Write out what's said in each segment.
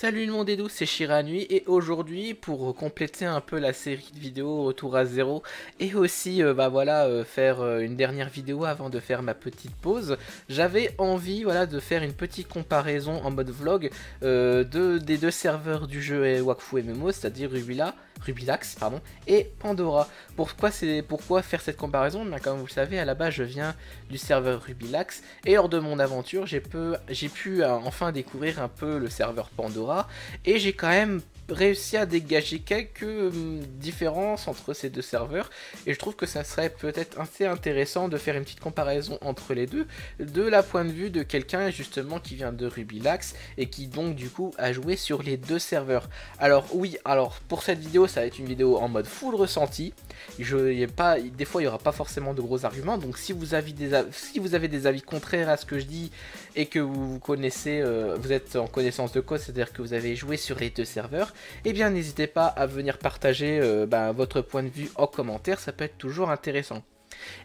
Salut le monde et c'est Shiranui et aujourd'hui pour compléter un peu la série de vidéos Retour à zéro et aussi euh, bah voilà euh, faire euh, une dernière vidéo avant de faire ma petite pause, j'avais envie voilà de faire une petite comparaison en mode vlog de, des deux serveurs du jeu Wakfu MMO, c'est-à-dire Rubila, Rubilax pardon, et Pandora. Pourquoi, pourquoi faire cette comparaison? Ben, Comme vous le savez, à la base je viens du serveur Rubilax. Et hors de mon aventure j'ai pu enfin découvrir un peu le serveur Pandora. Et j'ai quand même réussi à dégager quelques hum, différences entre ces deux serveurs et je trouve que ça serait peut-être assez intéressant de faire une petite comparaison entre les deux de la point de vue de quelqu'un justement qui vient de Rubylax et qui donc du coup a joué sur les deux serveurs. Alors oui, alors pour cette vidéo ça va être une vidéo en mode full ressenti. Je, pas, des fois il n'y aura pas forcément de gros arguments donc si vous, avez des, si vous avez des avis contraires à ce que je dis et que vous, connaissez, euh, vous êtes en connaissance de cause, c'est-à-dire que vous avez joué sur les deux serveurs, eh bien n'hésitez pas à venir partager euh, ben, votre point de vue en commentaire, ça peut être toujours intéressant.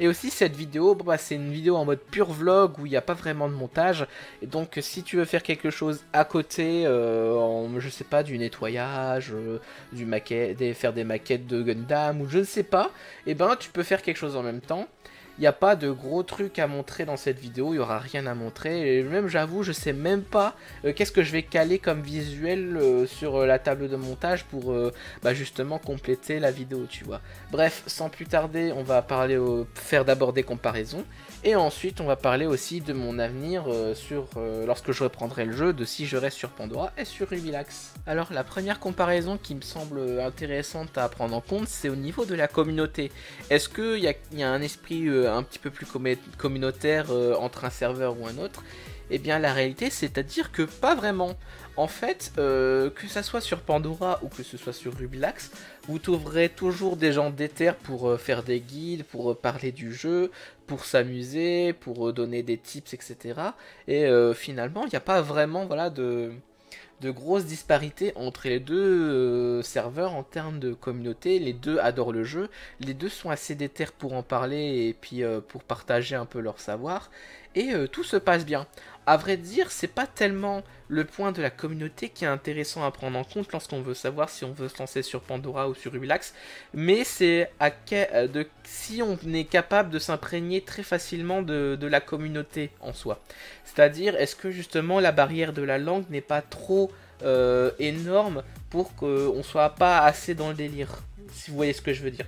Et aussi cette vidéo, bah, c'est une vidéo en mode pur vlog où il n'y a pas vraiment de montage. Et donc si tu veux faire quelque chose à côté, euh, en, je sais pas, du nettoyage, euh, du maquette, faire des maquettes de Gundam ou je ne sais pas, et eh ben tu peux faire quelque chose en même temps. Il n'y a pas de gros trucs à montrer dans cette vidéo, il n'y aura rien à montrer. Et même j'avoue, je sais même pas euh, qu'est-ce que je vais caler comme visuel euh, sur euh, la table de montage pour bah, justement compléter la vidéo, tu vois. Bref, sans plus tarder, on va parler, faire d'abord des comparaisons. Et ensuite, on va parler aussi de mon avenir lorsque je reprendrai le jeu, de si je reste sur Pandora et sur Rubilax. Alors, la première comparaison qui me semble intéressante à prendre en compte, c'est au niveau de la communauté. Est-ce qu'il y, y, a un esprit un petit peu plus communautaire euh, entre un serveur ou un autre, eh bien la réalité c'est-à-dire que pas vraiment. En fait, euh, que ça soit sur Pandora ou que ce soit sur Rubilax, vous trouverez toujours des gens déter pour euh, faire des guides, pour parler du jeu, pour s'amuser, pour donner des tips, etc. Et finalement, il n'y a pas vraiment voilà, de, de grosses disparités entre les deux euh, serveurs en termes de communauté. Les deux adorent le jeu, les deux sont assez déter pour en parler et puis euh, pour partager un peu leur savoir. Et euh, tout se passe bien. À vrai dire, c'est pas tellement le point de la communauté qui est intéressant à prendre en compte lorsqu'on veut savoir si on veut se lancer sur Pandora ou sur Rubilax, mais c'est à de, si on est capable de s'imprégner très facilement de, la communauté en soi. C'est-à-dire, est-ce que justement la barrière de la langue n'est pas trop euh, énorme pour qu'on soit pas assez dans le délire? Si vous voyez ce que je veux dire.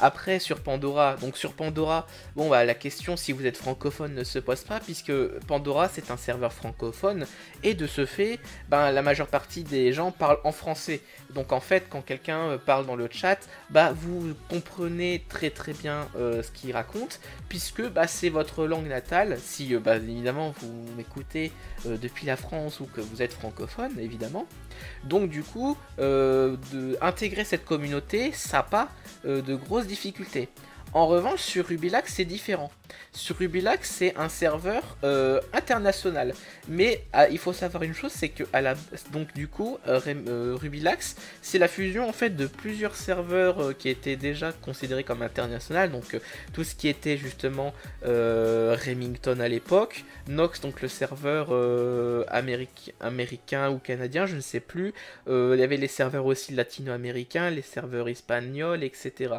Après, sur Pandora, donc sur Pandora, bon bah la question si vous êtes francophone ne se pose pas puisque Pandora c'est un serveur francophone et de ce fait, ben la majeure partie des gens parlent en français. Donc en fait, quand quelqu'un euh, parle dans le chat, bah vous comprenez très très bien euh, ce qu'il raconte puisque bah, c'est votre langue natale. Si euh, bah, évidemment vous m'écoutez depuis la France ou que vous êtes francophone, évidemment. Donc du coup, de intégrer cette communauté, ça n'a pas de grosses difficultés. En revanche, sur Rubilax, c'est différent. Sur Rubilax, c'est un serveur euh, international. Mais ah, il faut savoir une chose, c'est que à la donc du coup, euh, euh, Rubilax, c'est la fusion en fait de plusieurs serveurs qui étaient déjà considérés comme international. Donc tout ce qui était justement Remington à l'époque, Nox, donc le serveur américain ou canadien, je ne sais plus. il y avait les serveurs aussi latino-américains, les serveurs espagnols, etc.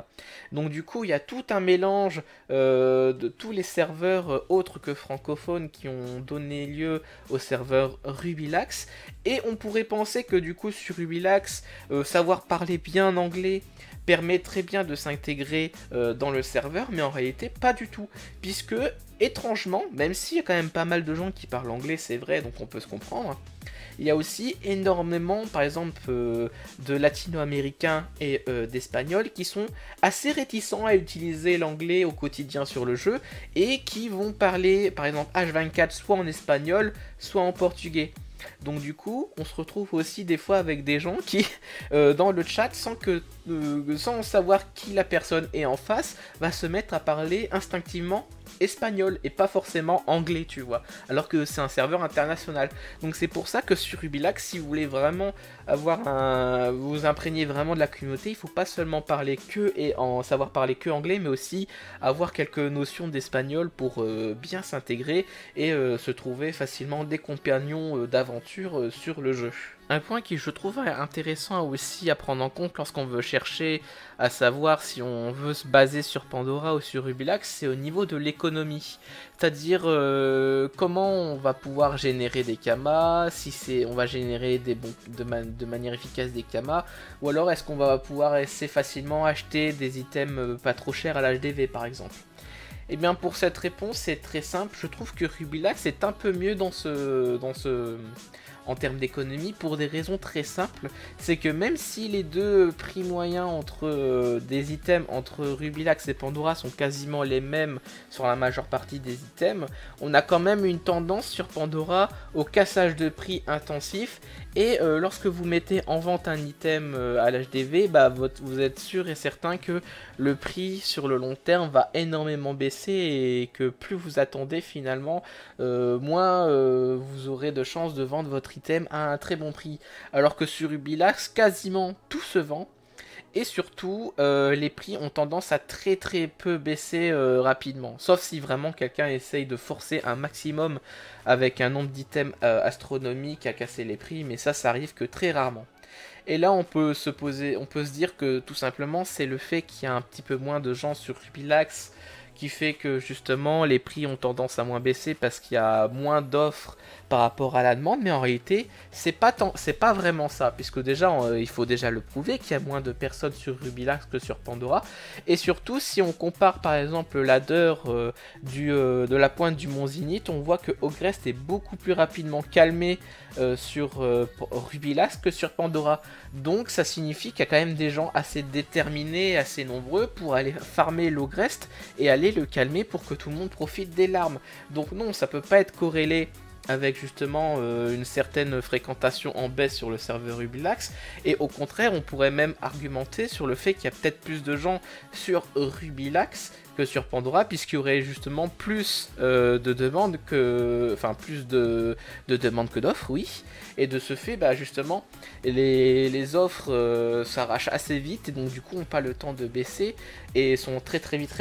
Donc du coup, il y a tout un mélange de tous les serveurs euh, autres que francophones qui ont donné lieu au serveur Rubilax. Et on pourrait penser que du coup sur Rubilax, euh, savoir parler bien anglais permet très bien de s'intégrer euh, dans le serveur, mais en réalité pas du tout, puisque étrangement, même s'il y a quand même pas mal de gens qui parlent anglais, c'est vrai, donc on peut se comprendre, il y a aussi énormément, par exemple, euh, de latino-américains et euh, d'espagnols qui sont assez réticents à utiliser l'anglais au quotidien sur le jeu et qui vont parler, par exemple, H24 soit en espagnol, soit en portugais. Donc du coup, on se retrouve aussi des fois avec des gens qui, euh, dans le chat, sans, sans savoir qui la personne est en face, va se mettre à parler instinctivement espagnol et pas forcément anglais, tu vois. Alors que c'est un serveur international. Donc c'est pour ça que sur Rubilax, si vous voulez vraiment avoir un, vous imprégner vraiment de la communauté, il faut pas seulement parler que et en savoir parler que anglais, mais aussi avoir quelques notions d'espagnol pour euh, bien s'intégrer et euh, se trouver facilement des compagnons euh, d'aventure sur le jeu. Un point qui je trouve intéressant aussi à prendre en compte lorsqu'on veut chercher à savoir si on veut se baser sur Pandora ou sur Rubilax, c'est au niveau de l'économie. C'est-à-dire comment on va pouvoir générer des kamas, si c'est on va générer des bons, de, de, manière efficace des kamas, ou alors est-ce qu'on va pouvoir assez facilement acheter des items euh, pas trop chers à l'HDV par exemple? Et eh bien pour cette réponse c'est très simple, je trouve que Rubilax est un peu mieux dans ce, dans ce, en termes d'économie pour des raisons très simples. C'est que même si les deux prix moyens entre euh, des items entre Rubilax et Pandora sont quasiment les mêmes sur la majeure partie des items, on a quand même une tendance sur Pandora au cassage de prix intensif et euh, lorsque vous mettez en vente un item euh, à l'HDV, bah, vous êtes sûr et certain que le prix sur le long terme va énormément baisser et que plus vous attendez finalement, moins vous aurez de chances de vendre votre item à un très bon prix. Alors que sur Ubilax, quasiment tout se vend. Et surtout, euh, les prix ont tendance à très très peu baisser euh, rapidement. Sauf si vraiment quelqu'un essaye de forcer un maximum avec un nombre d'items euh, astronomiques à casser les prix. Mais ça, ça arrive que très rarement. Et là, on peut se poser, on peut se dire que tout simplement, c'est le fait qu'il y a un petit peu moins de gens sur Rubilax qui fait que justement les prix ont tendance à moins baisser parce qu'il y a moins d'offres par rapport à la demande, mais en réalité c'est pas c'est pas vraiment ça, puisque déjà euh, il faut déjà le prouver qu'il y a moins de personnes sur Rubilax que sur Pandora, et surtout si on compare par exemple ladder euh, du euh, de la pointe du Mont Zenith, on voit que Ogrest est beaucoup plus rapidement calmé sur Rubilax que sur Pandora, donc ça signifie qu'il y a quand même des gens assez déterminés, assez nombreux pour aller farmer l'Ogrest et aller le calmer pour que tout le monde profite des larmes. Donc non, ça peut pas être corrélé avec justement euh, une certaine fréquentation en baisse sur le serveur Rubilax et au contraire on pourrait même argumenter sur le fait qu'il y a peut-être plus de gens sur Rubilax sur Pandora, puisqu'il y aurait justement plus euh, de demandes que. Enfin, plus de, de demandes que d'offres, oui. Et de ce fait, bah, justement, les, les offres euh, s'arrachent assez vite, et donc du coup, n'ont pas le temps de baisser, et sont très très vite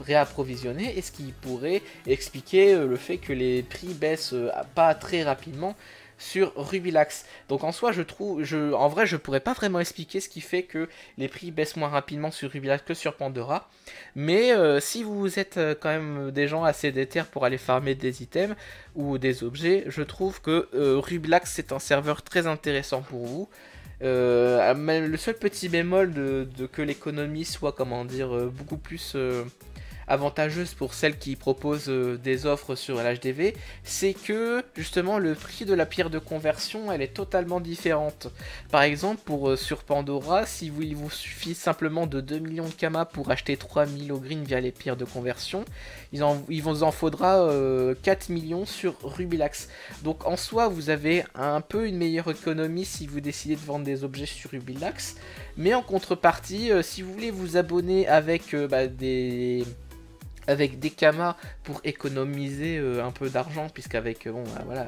réapprovisionnées, et ce qui pourrait expliquer euh, le fait que les prix baissent pas très rapidement sur Rubilax. Donc en soi, je trouve, en vrai, je pourrais pas vraiment expliquer ce qui fait que les prix baissent moins rapidement sur Rubilax que sur Pandora. Mais euh, si vous êtes euh, quand même des gens assez déter pour aller farmer des items ou des objets, je trouve que euh, Rubilax c'est un serveur très intéressant pour vous. le seul petit bémol de que l'économie soit, comment dire, beaucoup plus avantageuse pour celles qui proposent euh, des offres sur l'HDV, c'est que justement le prix de la pierre de conversion elle est totalement différente. Par exemple, pour euh, sur Pandora, si vous, il vous suffit simplement de 2 millions de kamas pour acheter 3000 au green via les pierres de conversion, il vous en faudra 4 euh, millions sur Rubilax. Donc en soi, vous avez un peu une meilleure économie si vous décidez de vendre des objets sur Rubilax. Mais en contrepartie, si vous voulez vous abonner avec bah, des avec des kamas pour économiser euh, un peu d'argent, puisqu'avec euh, bon, bah,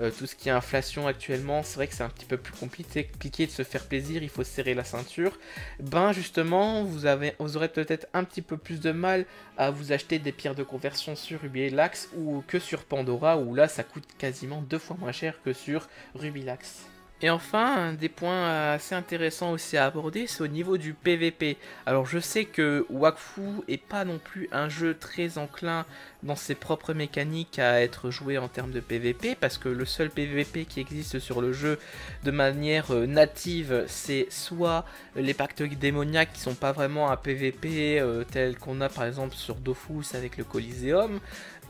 euh, tout ce qui est inflation actuellement, c'est vrai que c'est un petit peu plus compliqué, de se faire plaisir, il faut serrer la ceinture. Ben justement, vous, avez, vous aurez peut-être un petit peu plus de mal à vous acheter des pierres de conversion sur Rubilax ou que sur Pandora, où là ça coûte quasiment deux fois moins cher que sur Rubilax. Et enfin, des points assez intéressants aussi à aborder, c'est au niveau du PVP. Alors je sais que Wakfu est pas non plus un jeu très enclin dans ses propres mécaniques à être joué en termes de PVP, parce que le seul PVP qui existe sur le jeu de manière euh, native, c'est soit les pactes démoniaques qui sont pas vraiment un PVP euh, tel qu'on a par exemple sur Dofus avec le Coliseum,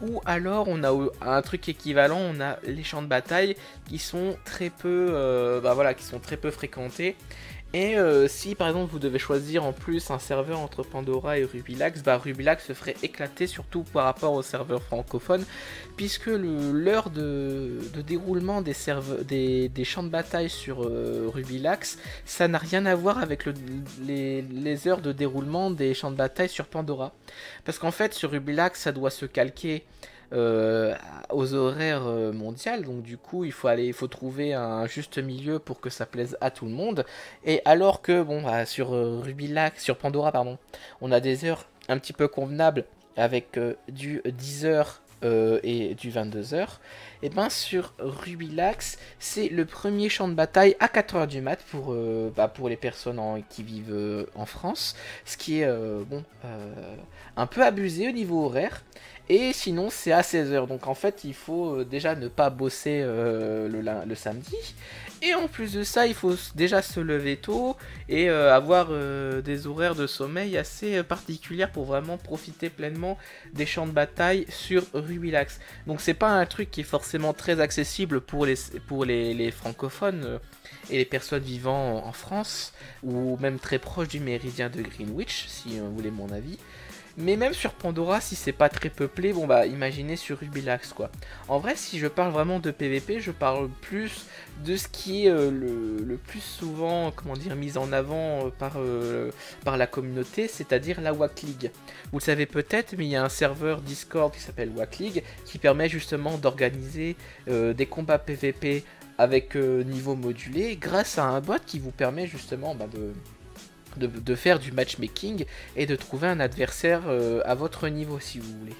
ou alors on a un truc équivalent, on a les champs de bataille qui sont très peu, euh, bah voilà, qui sont très peu fréquentés. Et euh, si par exemple vous devez choisir en plus un serveur entre Pandora et Rubilax, bah Rubilax se ferait éclater surtout par rapport aux serveurs francophones, puisque l'heure de, déroulement des, champs de bataille sur euh, Rubilax, ça n'a rien à voir avec les, les, heures de déroulement des champs de bataille sur Pandora. Parce qu'en fait sur Rubilax ça doit se calquer euh, aux horaires euh, mondiales. Donc du coup, il faut aller, il faut trouver un juste milieu pour que ça plaise à tout le monde. Et alors que bon, bah, sur euh, Rubilax, sur Pandora, pardon, on a des heures un petit peu convenables avec du 10h et du 22h. Et ben sur Rubilax, c'est le premier champ de bataille à 4h du mat pour, bah, pour les personnes qui vivent en France, ce qui est bon un peu abusé au niveau horaire. Et sinon, c'est à 16h. Donc en fait, il faut déjà ne pas bosser le, samedi. Et en plus de ça, il faut déjà se lever tôt et euh, avoir euh, des horaires de sommeil assez euh, particuliers pour vraiment profiter pleinement des champs de bataille sur Rubilax. Donc c'est pas un truc qui est forcément très accessible pour les, pour les, francophones et les personnes vivant en France ou même très proches du méridien de Greenwich, si vous voulez mon avis. Mais même sur Pandora, si c'est pas très peuplé, bon bah imaginez sur Rubilax quoi. En vrai, si je parle vraiment de PVP, je parle plus de ce qui est euh, le, plus souvent, comment dire, mis en avant euh, par, euh, par la communauté, c'est-à-dire la WAC League. Vous le savez peut-être, mais il y a un serveur Discord qui s'appelle WAC League qui permet justement d'organiser des combats PVP avec niveau modulé grâce à un bot qui vous permet justement bah, de de, faire du matchmaking et de trouver un adversaire euh, à votre niveau si vous voulez.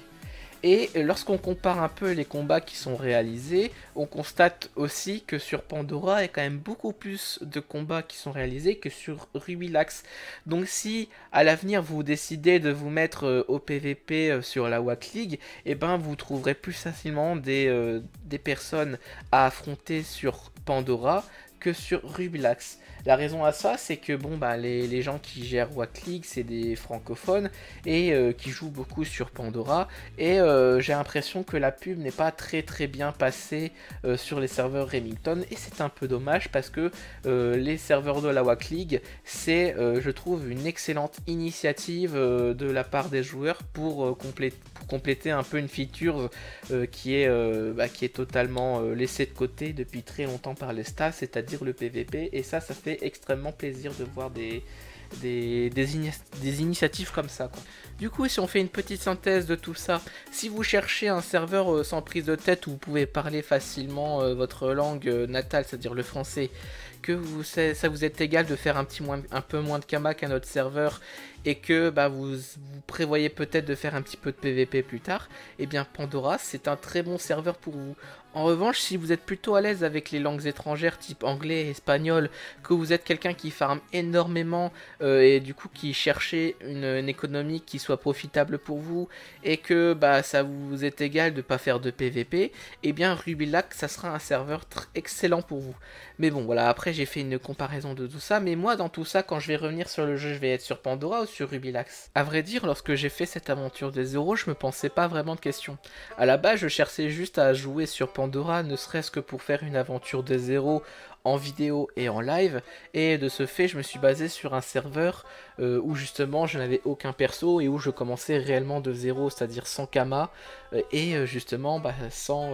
Et lorsqu'on compare un peu les combats qui sont réalisés, on constate aussi que sur Pandora, il y a quand même beaucoup plus de combats qui sont réalisés que sur Rubilax. Donc si à l'avenir vous décidez de vous mettre euh, au PVP euh, sur la WAC League, eh ben vous trouverez plus facilement des, des personnes à affronter sur Pandora que sur Rubilax. La raison à ça, c'est que bon, bah, les, gens qui gèrent Watt League, c'est des francophones et euh, qui jouent beaucoup sur Pandora. Et euh, j'ai l'impression que la pub n'est pas très très bien passée euh, sur les serveurs Remington. Et c'est un peu dommage parce que les serveurs de la Watt League, c'est, je trouve, une excellente initiative de la part des joueurs pour, compléter, un peu une feature qui, est, bah, qui est totalement laissée de côté depuis très longtemps par les stats, c'est-à-dire le PVP. Et ça, ça fait extrêmement plaisir de voir des, des, initiatives comme ça. Quoi. Du coup, si on fait une petite synthèse de tout ça, si vous cherchez un serveur euh, sans prise de tête où vous pouvez parler facilement euh, votre langue euh, natale, c'est-à-dire le français, que vous, ça vous est égal de faire un, petit moins, un peu moins de kama qu'un autre serveur et que bah, vous, prévoyez peut-être de faire un petit peu de PVP plus tard, eh bien Pandora c'est un très bon serveur pour vous. En revanche, si vous êtes plutôt à l'aise avec les langues étrangères type anglais, espagnol, que vous êtes quelqu'un qui farme énormément euh, et du coup qui cherchez une, économie qui soit profitable pour vous et que bah, ça vous est égal de pas faire de PVP, eh bien Rubilac ça sera un serveur excellent pour vous. Mais bon voilà, après j'ai fait une comparaison de tout ça, mais moi dans tout ça quand je vais revenir sur le jeu je vais être sur Pandora ou sur Rubilax. A vrai dire, lorsque j'ai fait cette aventure des zéros, je me pensais pas vraiment de questions. À la base, je cherchais juste à jouer sur Pandora, ne serait-ce que pour faire une aventure des zéros en vidéo et en live, et de ce fait, je me suis basé sur un serveur euh, où justement je n'avais aucun perso et où je commençais réellement de zéro, c'est-à-dire sans Kama, euh, et euh, justement bah, sans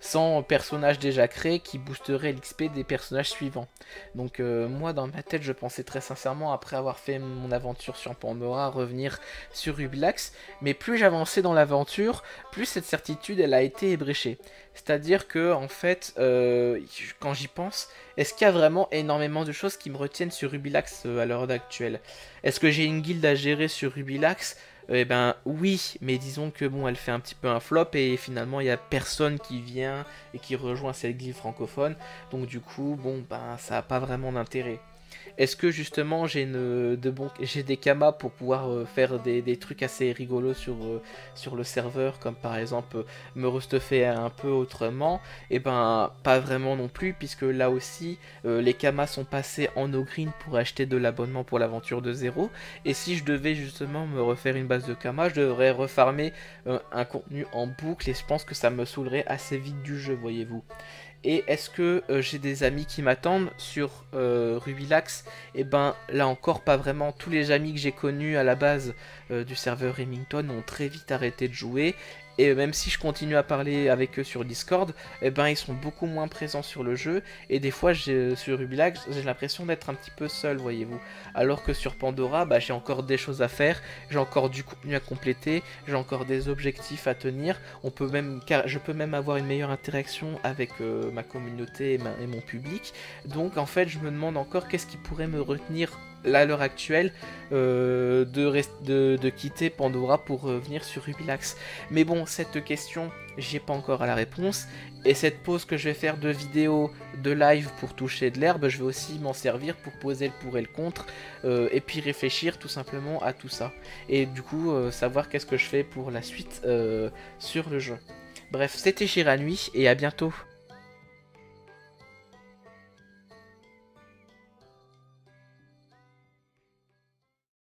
sans personnage déjà créé qui boosterait l'XP des personnages suivants. Donc euh, moi dans ma tête je pensais très sincèrement après avoir fait mon aventure sur Pandora revenir sur Rubilax, mais plus j'avançais dans l'aventure, plus cette certitude elle a été ébréchée. C'est-à-dire que en fait, euh, quand j'y pense, est-ce qu'il y a vraiment énormément de choses qui me retiennent sur Rubilax euh, à l'heure actuelle? Est-ce que j'ai une guilde à gérer sur Rubilax eh ben oui, mais disons que bon, elle fait un petit peu un flop et finalement il y a personne qui vient et qui rejoint cette grille francophone. Donc du coup, bon, ben ça n'a pas vraiment d'intérêt. Est-ce que justement j'ai des kamas pour pouvoir euh, faire des, trucs assez rigolos sur, euh, sur le serveur, comme par exemple me restuffer un peu autrement? Et eh ben pas vraiment non plus, puisque là aussi euh, les kamas sont passés en no green pour acheter de l'abonnement pour l'aventure de zéro. Et si je devais justement me refaire une base de kamas, je devrais refarmer un contenu en boucle et je pense que ça me saoulerait assez vite du jeu, voyez-vous. Et est-ce que euh, j'ai des amis qui m'attendent sur euh, Rubilax Et eh ben là encore pas vraiment. Tous les amis que j'ai connus à la base euh, du serveur Remington ont très vite arrêté de jouer et même si je continue à parler avec eux sur Discord, eh ben ils sont beaucoup moins présents sur le jeu. Et des fois, sur Rubilax, j'ai l'impression d'être un petit peu seul, voyez-vous. Alors que sur Pandora, bah, j'ai encore des choses à faire, j'ai encore du contenu à compléter, j'ai encore des objectifs à tenir. On peut même, je peux même avoir une meilleure interaction avec euh, ma communauté et mon public. Donc en fait, je me demande encore qu'est-ce qui pourrait me retenir à l'heure actuelle euh, de, de, quitter Pandora pour venir sur Rubilax. Mais bon, cette question, j'ai pas encore la réponse. Et cette pause que je vais faire de vidéo, de live pour toucher de l'herbe, je vais aussi m'en servir pour poser le pour et le contre. et puis réfléchir tout simplement à tout ça. Et du coup, savoir qu'est-ce que je fais pour la suite sur le jeu. Bref, c'était Nuit et à bientôt